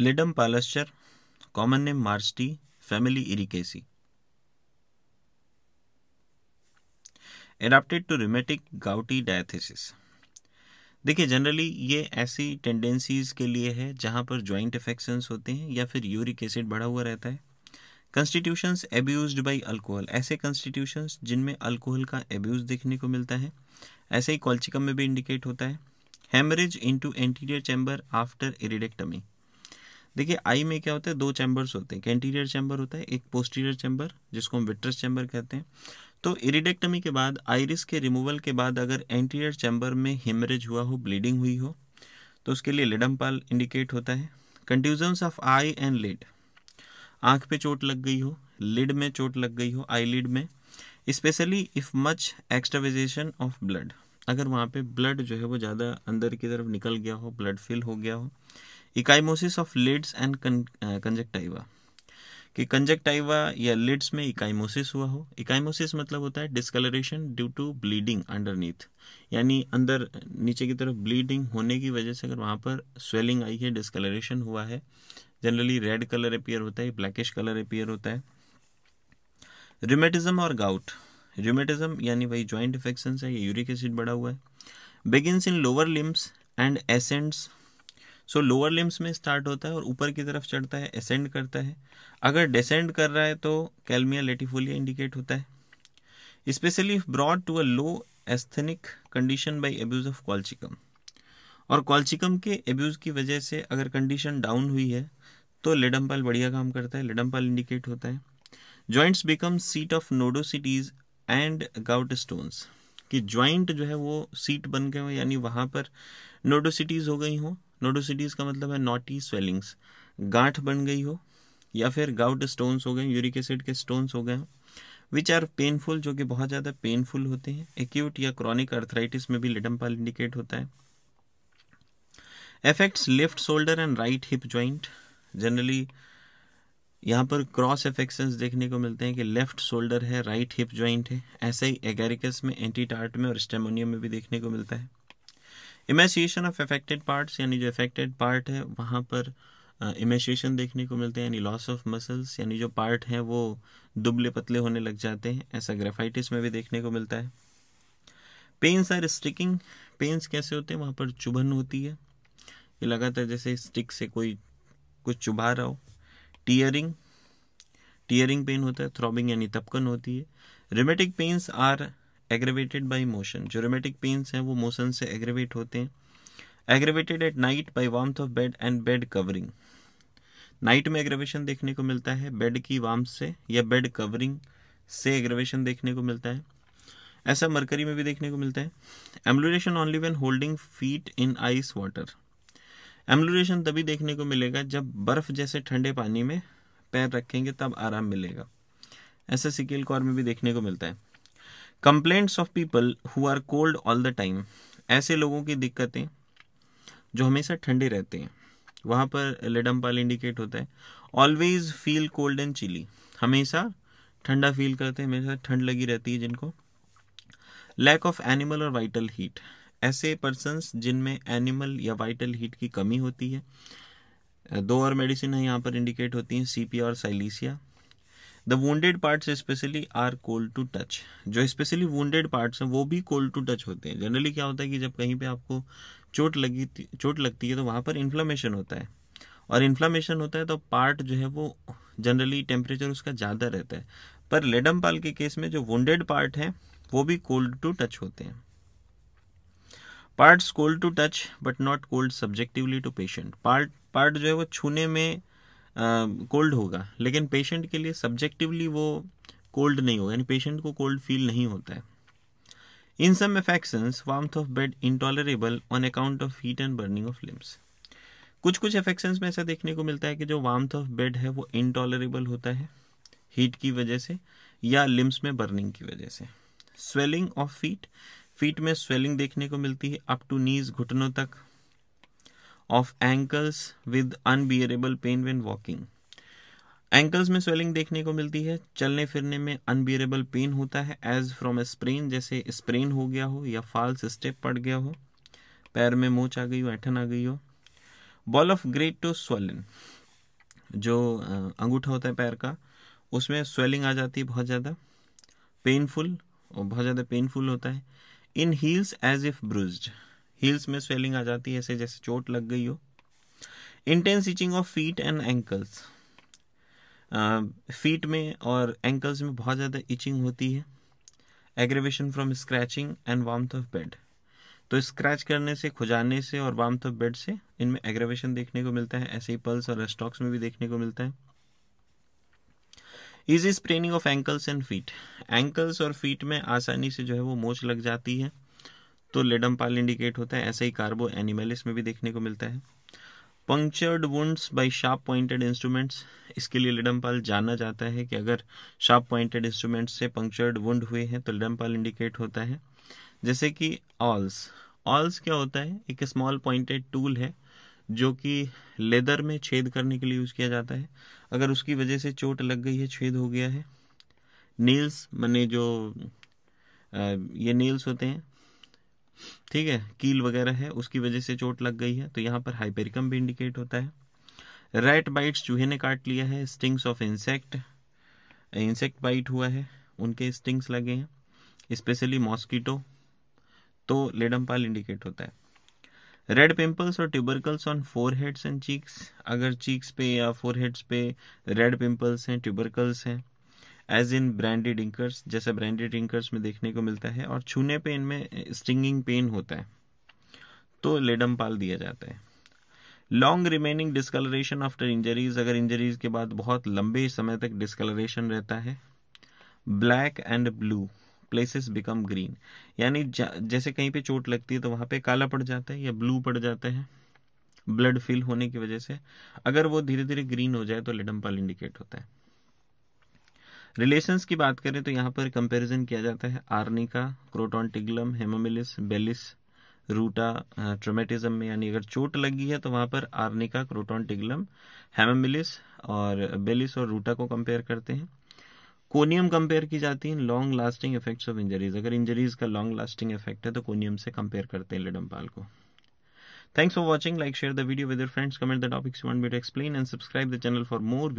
Lidum palustre, common name Marsty, family Ericaceae Adapted to rheumatic gouty diathesis. देखिए generally ये ऐसी tendencies के लिए है जहाँ पर जॉइंट अफेक्शंस होते हैं या फिर यूरिक एसिड बढ़ा हुआ रहता है। कंस्टिट्यूशंस एब्यूज बाई अल्कोहल ऐसे कंस्टिट्यूशंस जिनमें अल्कोहल का एब्यूज देखने को मिलता है। ऐसे ही कॉल्चिकम में भी इंडिकेट होता है। Haemorrhage into anterior chamber after iridectomy देखिए, आई में क्या होता है, दो चैम्बर्स होते हैं एंटीरियर चैम्बर होता है, एक पोस्टीरियर चैम्बर, जिसको हम विट्रस चैम्बर कहते हैं। तो इरिडेक्टमी के बाद आइरिस के रिमूवल के बाद अगर एंटीरियर चैम्बर में हेमरेज हुआ हो, ब्लीडिंग हुई हो तो उसके लिए लिडमपाल इंडिकेट होता है। Contusions of eye and lid. आँख पे चोट लग गई हो, लिड में चोट लग गई हो आई लिड में, specially if much extravasation of blood. अगर वहाँ पे ब्लड जो है वो ज़्यादा अंदर की तरफ़ निकल गया हो, ब्लड फिल हो गया हो ecchymosis of lids and conjunctiva कि कंजक्टाइवा या लिड्स में इकाइमोसिस हुआ हो। इकाइमोसिस मतलब होता है discolouration due to bleeding underneath यानी अंदर, नीचे की तरफ़ ब्लीडिंग होने की वजह से अगर वहाँ पर स्वेलिंग आई है डिस्कलरेशन हुआ है जनरली रेड कलर अपियर होता है ब्लैकिश कलर अपियर होता है। रिमेटिज्म और गाउट रिमेटिज्म यानी वही ज्वाइंट इन्फेक्शन है यूरिक एसिड बढ़ा हुआ है। Begins in lower limbs and ascends so lower limbs में स्टार्ट होता है और ऊपर की तरफ़ चढ़ता है असेंड करता है। अगर डिसेंड कर रहा है तो कैलमिया लेटिफोलिया इंडिकेट होता है। Specially if brought to a low asthenic condition by abuse of colchicum और कॉल्चिकम के एब्यूज की वजह से अगर कंडीशन डाउन हुई है तो लेडम्पाल बढ़िया काम करता है लेडम्पाल इंडिकेट होता है। Joints become seat of nodosities and gout stones कि ज्वाइंट जो है वो सीट बन गए हो, यानी वहाँ पर नोडोसिटीज़ हो गई हो नोडोसिटीज़ का मतलब है नॉटी स्वेलिंग्स। गांठ बन गई हो, या फिर गाउट स्टोन्स हो गए, यूरिक एसिड के स्टोन्स हो गए हो, विच आर पेनफुल, जो कि बहुत ज़्यादा पेनफुल होते हैं। एक्यूट या क्रॉनिक अर्थराइटिस में भी लिडम्पाल इंडिकेट होता है। Affects left shoulder and right hip joint generally यहाँ पर क्रॉस एफेक्शंस देखने को मिलते हैं कि लेफ़्ट शोल्डर है, राइट हिप ज्वाइंट है। ऐसे ही एगेरिकस में, एंटीटार्ट में और स्टेमोनियम में भी देखने को मिलता है। इमेसिएशन ऑफ़ अफेक्टेड पार्ट्स यानी जो अफेक्टेड पार्ट है, वहाँ पर इमेशिएशन देखने को मिलते हैं, यानी लॉस ऑफ़ मसल्स यानी जो पार्ट हैं, वो दुबले पतले होने लग जाते हैं, ऐसा ग्रेफाइटिस में भी देखने को मिलता है। पेन्स आर स्टिकिंग पेन्स कैसे होते हैं, वहाँ पर चुभन होती है। ये लगातार जैसे स्टिक से कोई, कुछ चुभा रहा हो। टीयरिंग टीयरिंग पेन होता है थ्रॉबिंग यानी तपकन होती है। Rheumatic pains are aggravated by motion जो रोमेटिक पेन्स हैं, वो मोशन से एग्रेवेट होते हैं. Aggravated at night by warmth of bed and bed covering night में एग्रेवेशन देखने को मिलता है बेड की वार्म से या बेड कवरिंग से एग्रेवेशन देखने को मिलता है. ऐसा मरकरी में भी देखने को मिलता है. Ambulation only when holding feet in ice water ambulation तभी देखने को मिलेगा जब बर्फ़ जैसे ठंडे पानी में पैर रखेंगे, तब आराम मिलेगा. ऐसा सिकेल कॉर में भी देखने को मिलता है. Complaints of people who are cold all the time ऐसे लोगों की दिक्कतें जो हमेशा ठंडे रहते हैं। वहाँ पर लेडमपाल इंडिकेट होता है। Always feel cold and chilly हमेशा ठंडा फील करते हैं, हमेशा ठंड लगी रहती है जिनको। लैक ऑफ़ एनिमल और वाइटल हीट ऐसे पर्सनस जिनमें एनिमल या वाइटल हीट की कमी होती है। दो और मेडिसिन है यहाँ पर इंडिकेट होती हैं सीपी और silicea the wounded parts specially are cold to touch जो स्पेशली वोंडेड पार्ट्स हैं, वो भी कोल्ड टू टच होते हैं। जनरली क्या होता है कि जब कहीं पे आपको चोट लगी चोट लगती है तो वहाँ पर इन्फ्लामेशन होता है। और इन्फ्लामेशन होता है तो पार्ट जो है वो जनरली टेम्परेचर उसका ज़्यादा रहता है। पर लेडम पाल के केस में जो वोंडेड पार्ट हैं, वो भी कोल्ड टू टच होते हैं। Parts cold to touch but not cold subjectively to patient part part जो है वो छूने में कोल्ड होगा। लेकिन पेशेंट के लिए सब्जेक्टिवली वो कोल्ड नहीं होगा। यानी पेशेंट को कोल्ड फील नहीं होता है। In some affections warmth of bed intolerable on account of heat and burning of limbs कुछ कुछ एफेक्शंस में ऐसा देखने को मिलता है कि जो वार्मथ ऑफ़ बेड है, वो इंटॉलरेबल होता है। हीट की वजह से या लिम्स में बर्निंग की वजह से। स्वेलिंग ऑफ़ फीट फीट में स्वेलिंग देखने को मिलती है। अप टू नीज घुटनों तक। Of ankles with unbearable pain when walking ankles में स्वेलिंग देखने को मिलती है। चलने फिरने में अनबियरेबल पेन होता है। एज फ्रॉम ए स्प्रेन जैसे स्प्रेन हो गया हो या फाल्स स्टेप पड़ गया हो। पैर में मोच आ गई हो, ऐठन आ गई हो। Ball of great toe swollen जो अंगूठा होता है पैर का, उसमें स्वेलिंग आ जाती है बहुत ज़्यादा। पेनफुल और बहुत ज़्यादा पेनफुल होता है। In heels as if bruised heels में स्वेलिंग आ जाती है, ऐसे जैसे चोट लग गई हो। Intense itching of feet and ankles feet में और एंकल्स में बहुत ज़्यादा इचिंग होती है। Aggravation from scratching and warmth of bed तो स्क्रैच करने से, खुजाने से और वार्मथ ऑफ़ बेड से इनमें एग्रेवेशन देखने को मिलता है, ऐसे ही पल्स और रेस्टॉक्स में भी देखने को मिलता है। Easy spraining of ankles and feet ankles और फीट में आसानी से जो है वो मोच लग जाती है। तो लेडम पाल इंडिकेट होता है, ऐसे ही कार्बो एनिमलिस में भी देखने को मिलता है। Punctured wounds by sharp pointed instruments इसके लिए लिडमपाल जाना जाता है कि अगर शार्प पॉइंटेड इंस्ट्रूमेंट्स से पंक्चर्ड वुंड हुए हैं तो लिडमपाल इंडिकेट होता है। जैसे कि ऑल्स ऑल्स क्या होता है? एक स्मॉल पॉइंटेड टूल है, जो कि लेदर में छेद करने के लिए यूज़ किया जाता है। अगर उसकी वजह से चोट लग गई है, छेद हो गया है। नील्स मैंने जो ये नील्स होते हैं ठीक है, कील वगैरह है, उसकी वजह से चोट लग गई है तो यहाँ पर हाइपेरिकम भी इंडिकेट होता है। रेट बाइट्स चूहे ने काट लिया है stings of insect insect bite हुआ है, उनके स्टिंग्स लगे हैं स्पेशली मॉस्किटो तो लेडमपाल इंडिकेट होता है। रेड पिंपल्स और tubercles on foreheads and cheeks अगर चीक्स पे या फोर हेड्स पे रेड पिंपल्स हैं ट्यूबरकल्स हैं एज इन ब्रांडेड इंकर्स जैसे ब्रांडेड इंकर्स में देखने को मिलता है और छूने पे इनमें स्टिंगिंग पेन होता है तो लेडम पाल दिया जाता है। Long remaining discolouration after injuries अगर इंजरीज के बाद बहुत लंबे समय तक डिस्कलरेशन रहता है black and blue places become green यानी जैसे कहीं पे चोट लगती है तो वहाँ पे काला पड़ जाता है या ब्लू पड़ जाता है ब्लड फिल होने की वजह से। अगर वो धीरे धीरे ग्रीन हो जाए तो लिडम्पाल इंडिकेट होता है। रिलेशंस की बात करें तो यहाँ पर कंपैरिजन किया जाता है। आर्निका क्रोटोनटिग्लम हेमोमिलिस बेलिस रूटा ट्रोमेटिज्म में यानी अगर चोट लगी है तो वहाँ पर आर्निका क्रोटोनटिग्लम हेमोमिलिस और बेलिस और रूटा को कंपेयर करते हैं। कोनियम कंपेयर की जाती है। Long lasting effects of injuries अगर इंजरीज का लॉन्ग लास्टिंग इफ़ेक्ट है तो कोनियम से कंपेयर करते हैं लिडम्पाल को। Thanks for watching. Like, share the video with your friends, comment the topics you want me to explain, and subscribe the channel for more.